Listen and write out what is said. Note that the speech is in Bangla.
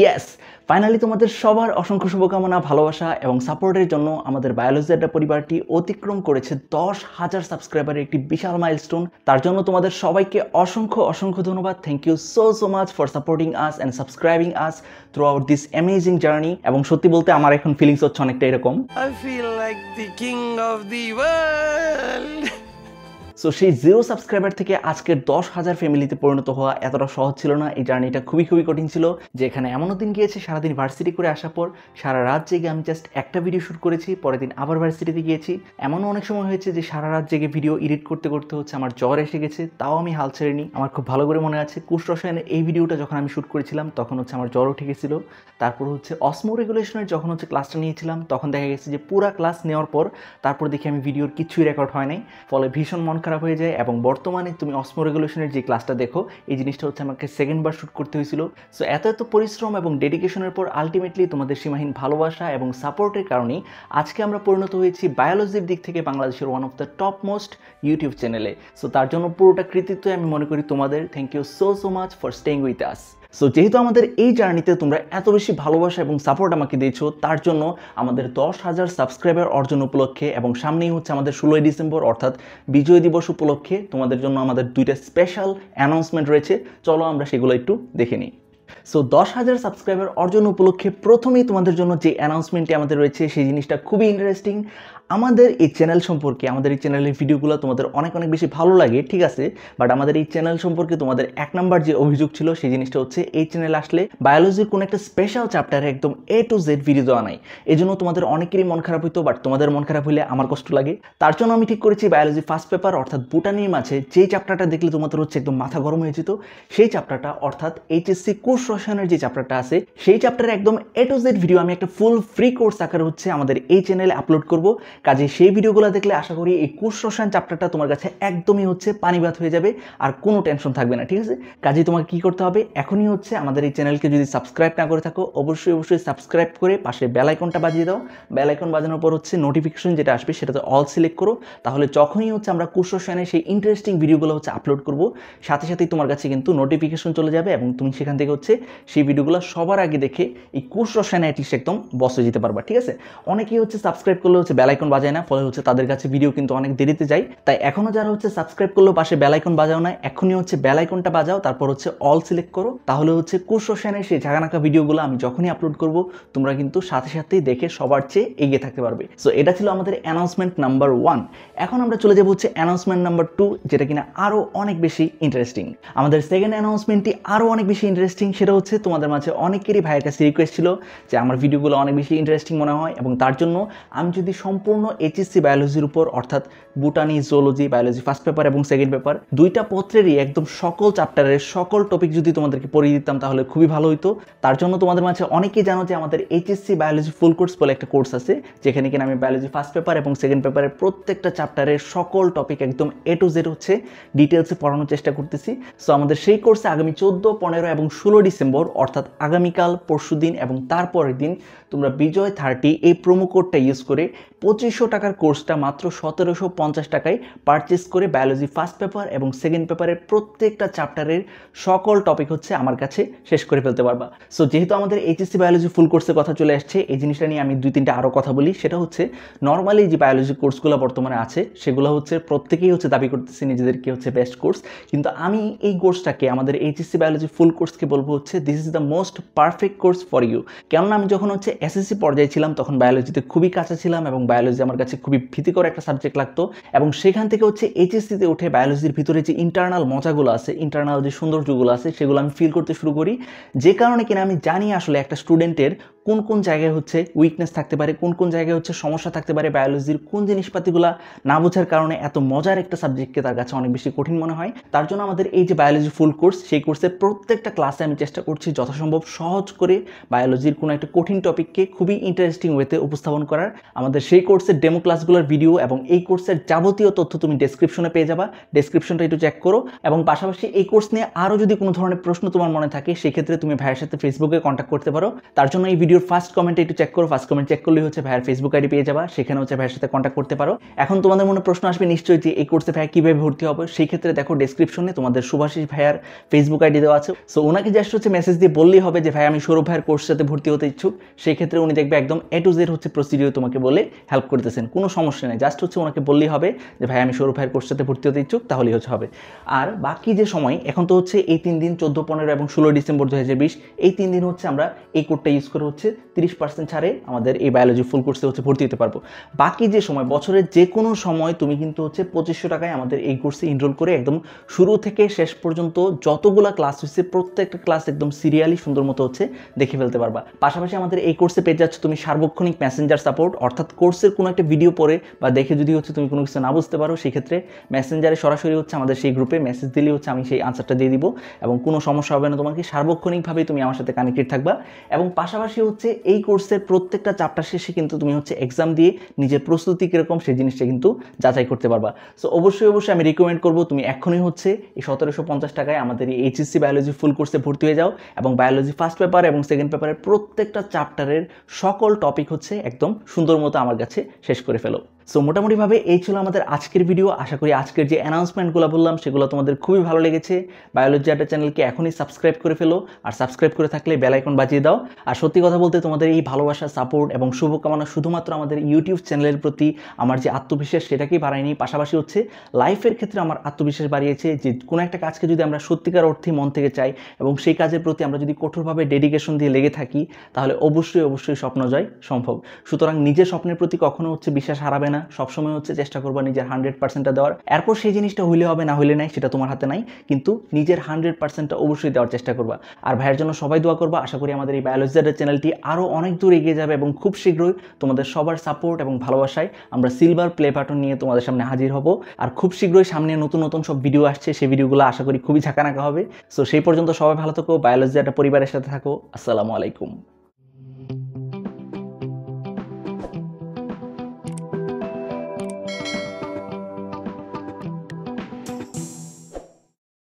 ইয়েস ফাইনালি তোমাদের সবার অসংখ্য শুভকামনা ভালোবাসা এবং সাপোর্টের জন্য আমাদের বায়োলজি আড্ডা পরিবারটি অতিক্রম করেছে দশ হাজার সাবস্ক্রাইবারের একটি বিশাল মাইলস্টোন তার জন্য তোমাদের সবাইকে অসংখ্য অসংখ্য ধন্যবাদ। Thank you so so much for supporting us and subscribing us throughout this amazing journey এবং সত্যি বলতে আমার এখন ফিলিংস হচ্ছে অনেকটা এরকম। I feel like the king of the world. So সেই জিরো সাবস্ক্রাইবার থেকে আজকের দশ হাজার ফ্যামিলিতে পরিণত হওয়া এতটা সহজ ছিল না। এই জার্নিটা খুবই খুবই কঠিন ছিল যেখানে এমনও দিন গিয়েছে, সারাদিন ভার্সিটি করে আসার পর, সারা রাত জেগে আমি জাস্ট একটা ভিডিও শ্যুট করেছি, পরের দিন আবার ভার্সিটিতে গিয়েছি। এমনও অনেক সময় হয়েছে যে সারা রাত জেগে ভিডিও এডিট করতে করতে হচ্ছে, আমার জ্বর এসে গেছে, তাও আমি হাল ছেড়েনি। আমার খুব ভালো করে মনে আছে, কুশ রসায়নের এই ভিডিওটা যখন আমি শ্যুট করেছিলাম, তখন হচ্ছে আমার জ্বর উঠে গেছিল। তারপর হচ্ছে অসমো রেগুলেশনের যখন হচ্ছে ক্লাসটা নিয়েছিলাম, তখন দেখা গেছে যে পুরা ক্লাস নেওয়ার পর, তারপর দেখি আমি ভিডিওর কিছুই রেকর্ড হয় নাই। ফলে ভীষণ মন খারাপ হয়ে যায় এবং বর্তমানে তুমি অসমো রেগুলেশনের যে ক্লাসটা দেখো, এই জিনিসটা হচ্ছে আমাকে সেকেন্ড বার শ্যুট করতে হয়েছিল। সো এত এত পরিশ্রম এবং ডেডিকেশনের পর আলটিমেটলি তোমাদের সীমাহীন ভালোবাসা এবং সাপোর্টের কারণেই আজকে আমরা পরিণত হয়েছি বায়োলজির দিক থেকে বাংলাদেশের one of the top most YouTube চ্যানেলে সো তার জন্য পুরোটা কৃতিত্ব আমি মনে করি তোমাদের। Thank you so so much for staying with us so যেহেতু আমাদের এই জার্নিতে তোমরা এত বেশি ভালোবাসা এবং সাপোর্ট আমাকে দিয়েছ, তার জন্য আমাদের দশ হাজার সাবস্ক্রাইবার অর্জন উপলক্ষে এবং সামনেই হচ্ছে আমাদের ষোলোই ডিসেম্বর, অর্থাৎ বিজয় দিবস উপলক্ষে তোমাদের জন্য আমাদের দুইটা স্পেশাল অ্যানাউন্সমেন্ট রয়েছে। চলো আমরা সেগুলো একটু দেখে নিই। সো দশ হাজার সাবস্ক্রাইবার অর্জন উপলক্ষে প্রথমেই তোমাদের জন্য যে অ্যানাউন্সমেন্টটি আমাদের রয়েছে, সেই জিনিসটা খুবই ইন্টারেস্টিং আমাদের এই চ্যানেল সম্পর্কে, আমাদের এই চ্যানেলের ভিডিওগুলো তোমাদের অনেক অনেক বেশি ভালো লাগে, ঠিক আছে? বাট আমাদের এই চ্যানেল সম্পর্কে তোমাদের এক নাম্বার যে অভিযোগ ছিল, সেই জিনিসটা হচ্ছে এই চ্যানেল আসলে বায়োলজির কোনো একটা স্পেশাল চ্যাপ্টারে একদম এ টু জেড ভিডিও দেওয়া নাই। এই জন্য তোমাদের অনেকেরই মন খারাপ হইতো বাট তোমাদের মন খারাপ হলে আমার কষ্ট লাগে। তার জন্য আমি ঠিক করেছি বায়োলজি ফার্স্ট পেপার অর্থাৎ বুটানির মাঝে যেই চ্যাপ্টারটা দেখলে তোমাদের হচ্ছে একদম মাথা গরম হয়ে যেত, সেই চ্যাপ্টারটা অর্থাৎ এইচএসসি কোর্স রসায়নের যে চ্যাপ্টারটা আছে, সেই চ্যাপ্টারে একদম এ টু জেড ভিডিও আমি একটা ফুল ফ্রি কোর্স আকারে হচ্ছে আমাদের এই চ্যানেলে আপলোড করব। কাজে সেই ভিডিওগুলো দেখলে আশা করি এই কোর্স রসায়ন চ্যাপ্টারটা তোমার কাছে একদমই হচ্ছে পানিবাদ হয়ে যাবে আর কোনো টেনশন থাকবে না, ঠিক আছে? কাজে তোমাকে কি করতে হবে? এখনই হচ্ছে আমাদের এই চ্যানেলকে যদি সাবস্ক্রাইব না করে থাকো, অবশ্যই অবশ্যই সাবস্ক্রাইব করে পাশে বেল আইকনটা বাজিয়ে দাও। বেল আইকন বাজানোর পর হচ্ছে নোটিফিকেশন যেটা আসবে সেটাতে অল সিলেক্ট করো। তাহলে যখনই হচ্ছে আমরা কোর্স রসায়নের সেই ইন্টারেস্টিং ভিডিওগুলো হচ্ছে আপলোড করব, সাথে সাথেই তোমার কাছে কিন্তু নোটিফিকেশন চলে যাবে এবং তুমি সেখান থেকে হচ্ছে সেই ভিডিওগুলো সবার আগে দেখে এই কোর্স রসায়নে অ্যাটলিস্ট একদম বসে যেতে পারবা, ঠিক আছে? অনেকেই হচ্ছে সাবস্ক্রাইব করলে হচ্ছে বেল আইকন বাজায় না, ফলে হচ্ছে তাদের কাছে ভিডিও কিন্তু অনেক দেরিতে যায়। তাই এখনও যারা হচ্ছে সাবস্ক্রাইব করলেও পাশে বেল আইকন বাজাও না, এখনই হচ্ছে বেল আইকনটা বাজাও, তারপর হচ্ছে অল সিলেক্ট করো। তাহলে হচ্ছে কোর্স রসায়নের সেই ঝাঁকানাকা ভিডিওগুলো আমি যখনই আপলোড করব, তোমরা কিন্তু সাথে সাথেই দেখে সবার চেয়ে এগিয়ে থাকতে পারবে। সো এটা ছিল আমাদের অ্যানাউন্সমেন্ট নাম্বার ওয়ান এখন আমরা চলে যাব হচ্ছে অ্যানাউন্সমেন্ট নাম্বার টু যেটা কিনা আরও অনেক বেশি ইন্টারেস্টিং আমাদের সেকেন্ড অ্যানাউন্সমেন্টটি আরও অনেক বেশি ইন্টারেস্টিং সেটা হচ্ছে তোমাদের মাঝে অনেকেরই ভাইয়ের কাছে রিকোয়েস্ট ছিল যে আমার ভিডিওগুলো অনেক বেশি ইন্টারেস্টিং মনে হয় এবং তার জন্য আমি যদি সম্পূর্ণ এইচএসসি বায়োলজির উপর অর্থাৎ botany zoology biology first paper এবং সেকেন্ড পেপার দুইটা পত্রেরই একদম সকল চ্যাপ্টারের সকল টপিক যদি তোমাদেরকে পড়িয়ে দিতাম তাহলে খুবই ভালো হতো তার জন্য তোমাদের মাঝে অনেকেই জানো যে আমাদের এইচএসসি বায়োলজি ফুল কোর্স বলে একটা কোর্স আছে, যেখানে কিনা আমি বায়োলজি ফার্স্ট পেপার এবং সেকেন্ড পেপারের প্রত্যেকটা চ্যাপ্টারের সকল টপিক একদম এ টু জেড হচ্ছে ডিটেলসে পড়ানোর চেষ্টা করতেছি। সো আমাদের সেই কোর্সে আগামী চোদ্দ, পনেরো এবং ষোলো ডিসেম্বর অর্থাৎ আগামীকাল পরশু দিন এবং তারপরের দিন তোমরা বিজয় থার্টি এই প্রোমো কোডটা ইউজ করে পঁচিশশো টাকার কোর্সটা মাত্র সতেরোশো পঞ্চাশ টাকায় পারচেস করে বায়োলজি ফার্স্ট পেপার এবং সেকেন্ড পেপারের প্রত্যেকটা চ্যাপ্টারের সকল টপিক হচ্ছে আমার কাছে শেষ করে ফেলতে পারবা। সো যেহেতু আমাদের এইচএসসি বায়োলজি ফুল কোর্সের কথা চলে আসছে, এই জিনিসটা নিয়ে আমি দুই তিনটা আরও কথা বলি। সেটা হচ্ছে নর্মালি যে বায়োলজি কোর্সগুলো বর্তমানে আছে, সেগুলো হচ্ছে প্রত্যেকেই হচ্ছে দাবি করতেছে নিজেদেরকে হচ্ছে বেস্ট কোর্স কিন্তু আমি এই কোর্সটাকে আমাদের এইচএসসি বায়োলজি ফুল কোর্সকে বলব হচ্ছে this is the most perfect course for you কেননা আমি যখন হচ্ছে এসএসসি পর্যায়ে ছিলাম, তখন বায়োলজিতে খুবই কাছে ছিলাম এবং বায়োলজি আমার কাছে খুবই ভীতিকর একটা সাবজেক্ট লাগতো এবং সেখান থেকে হচ্ছে এইচএসসিতে উঠে বায়োলজির ভিতরে যে ইন্টারনাল মজাগুলো আছে ইন্টারনাল যে সৌন্দর্যগুলো আছে, সেগুলো আমি ফিল করতে শুরু করি। যে কারণে কিনা আমি জানি আসলে একটা স্টুডেন্টের কোন কোন জায়গায় হচ্ছে উইকনেস থাকতে পারে, কোন কোন জায়গায় হচ্ছে সমস্যা থাকতে পারে বায়োলজির কোন জিনিসপাতিগুলো না বোঝার কারণে এত মজার একটা সাবজেক্টকে তার কাছে অনেক বেশি কঠিন মনে হয়। তার জন্য আমাদের এই যে বায়োলজি ফুল কোর্স সেই কোর্সের প্রত্যেকটা ক্লাসে আমি চেষ্টা করছি যথাসম্ভব সহজ করে বায়োলজির কোনো একটা কঠিন টপিককে খুবই ইন্টারেস্টিং ওয়েতে উপস্থাপন করার। আমাদের সেই কোর্সের ডেমো ক্লাসগুলোর ভিডিও এবং এই কোর্সের যাবতীয় তথ্য তুমি ডেসক্রিপশনে পেয়ে যাবা। ডেসক্রিপশনটা একটু চেক করো এবং পাশাপাশি এই কোর্স নিয়ে আরও যদি কোনো ধরনের প্রশ্ন তোমার মনে থাকে, সেক্ষেত্রে তুমি ভাইয়ের সাথে ফেসবুকে কন্ট্যাক্ট করতে পারো। তার জন্য এই ভিডিও ভিডিওর ফার্স্ট কমেন্টে একটু চেক করো। ফার্স্ট কমেন্ট চেক করলেই হচ্ছে ভাইয়ের ফেসবুক আইডি পেয়ে যাবা। সেখানে হচ্ছে ভাইয়ের সাথে কন্ট্যাক্ট করতে পারো। এখন তোমাদের মনে প্রশ্ন আসবে নিশ্চয়ই যে, এই কোর্সে ভাইয়া কীভাবে ভর্তি হবে? সেই ক্ষেত্রে দেখো ডেসক্রিপশনে তোমাদের সুভাষিস ভাইয়ার ফেসবুক আইডি দেওয়া আছে। সো ওনাকে জাস্ট হচ্ছে মেসেজ দিয়ে বললেই হবে যে ভাই আমি সৌরভ ভাইয়ের সাথে ভর্তি হতে ইচ্ছুক। সেই ক্ষেত্রে উনি দেখবে একদম এ টু জেড হচ্ছে প্রসিডিও তোমাকে বলে হেল্প করতেছেন। কোনো সমস্যা নেই। জাস্ট হচ্ছে ওনাকে বললেই হবে যে ভাই আমি সৌরভ ভাইয়ের সাথে ভর্তি হতে ইচ্ছুক, তাহলেই হচ্ছে হবে। আর বাকি যে সময়, এখন তো হচ্ছে এই তিন দিন, চোদ্দ, পনেরো এবং ষোলো ডিসেম্বর দু হাজার বিশ, এই তিন দিন হচ্ছে আমরা এই কোডটা ইউজ করে হচ্ছে তিরিশ পার্সেন্ট ছাড়ে আমাদের এই বায়োলজি ফুল কোর্সে হচ্ছে ভর্তি হতে পারব। বাকি যে সময় বছরের যে কোনো সময় তুমি কিন্তু হচ্ছে পঁচিশশো টাকায় আমাদের এই কোর্সে এনরোল করে একদম শুরু থেকে শেষ পর্যন্ত যতগুলো ক্লাস হচ্ছে প্রত্যেকটা ক্লাস একদম সিরিয়ালি সুন্দর মতো হচ্ছে দেখে ফেলতে পারবা। পাশাপাশি আমাদের এই কোর্সে পেয়ে যাচ্ছ তুমি সার্বক্ষণিক মেসেঞ্জার সাপোর্ট অর্থাৎ কোর্সের কোনো একটা ভিডিও পরে বা দেখে যদি হচ্ছে তুমি কোনো কিছু না বুঝতে পারো, সেক্ষেত্রে মেসেঞ্জারে সরাসরি হচ্ছে আমাদের সেই গ্রুপে মেসেজ দিলে হচ্ছে আমি সেই আনসারটা দিয়ে দিব এবং কোনো সমস্যা হবে না তোমাকে, সার্বক্ষণিকভাবেই তুমি আমার সাথে কানেক্টেড থাকবা। এবং পাশাপাশি হচ্ছে এই কোর্সের প্রত্যেকটা চ্যাপ্টার শেষে কিন্তু তুমি হচ্ছে এক্সাম দিয়ে নিজের প্রস্তুতি কীরকম সেই জিনিসটা কিন্তু যাচাই করতে পারবা। সো অবশ্যই অবশ্যই আমি রিকমেন্ড করব তুমি এখনই হচ্ছে এই সতেরোশো পঞ্চাশ টাকায় আমাদের এই এইচএসসি বায়োলজি ফুল কোর্সে ভর্তি হয়ে যাও এবং বায়োলজি ফার্স্ট পেপার এবং সেকেন্ড পেপারের প্রত্যেকটা চ্যাপ্টারের সকল টপিক হচ্ছে একদম সুন্দর মতো আমার কাছে শেষ করে ফেলো। সো মোটামুটিভাবে এই ছিল আমাদের আজকের ভিডিও আশা করি আজকের যে অ্যানাউন্সমেন্টগুলো বললাম, সেগুলো তোমাদের খুবই ভালো লেগেছে। বায়োলজি আড্ডা চ্যানেলকে এখনই সাবস্ক্রাইব করে ফেলো, আর সাবস্ক্রাইব করে থাকলে বেল আইকন বাজিয়ে দাও। আর সত্যি কথা বলতে, তোমাদের এই ভালোবাসা সাপোর্ট এবং শুভকামনা শুধুমাত্র আমাদের ইউটিউব চ্যানেলের প্রতি আমার যে আত্মবিশ্বাস, সেটাকেই বাড়ায়নি। পাশাপাশি হচ্ছে লাইফের ক্ষেত্রে আমার আত্মবিশ্বাস বাড়িয়েছে যে কোনো একটা কাজকে যদি আমরা সত্যিকার অর্থে মন থেকে চাই এবং সেই কাজের প্রতি আমরা যদি কঠোরভাবে ডেডিকেশন দিয়ে লেগে থাকি, তাহলে অবশ্যই অবশ্যই স্বপ্ন জয় সম্ভব। সুতরাং নিজের স্বপ্নের প্রতি কখনো হচ্ছে বিশ্বাস হারাবে না। সবসময় হচ্ছে চেষ্টা করবা নিজের হান্ড্রেড পার্সেন্টটা দেওয়ার। এরপর সেই জিনিসটা হইলে হবে, না হইলে নাই, সেটা তোমার হাতে নাই। কিন্তু নিজের হান্ড্রেড পার্সেন্টটা অবশ্যই দেওয়ার চেষ্টা করবা। আর ভাইয়ের জন্য সবাই দোয়া করবা। আশা করি আমাদের এই বায়োলজিদের চ্যানেলটি আরও অনেক দূর এগিয়ে যাবে এবং খুব শীঘ্রই তোমাদের সবার সাপোর্ট এবং ভালোবাসায় আমরা সিলভার প্লে বাটন নিয়ে তোমাদের সামনে হাজির হব। আর খুব শীঘ্রই সামনে নতুন নতুন সব ভিডিও আসছে। সেই ভিডিওগুলো আশা করি খুবই ঝাঁকানাকা হবে। সো সেই পর্যন্ত সবাই ভালো থাকো বায়োলজি পরিবারের সাথে থাকো। আসসালামু আলাইকুম।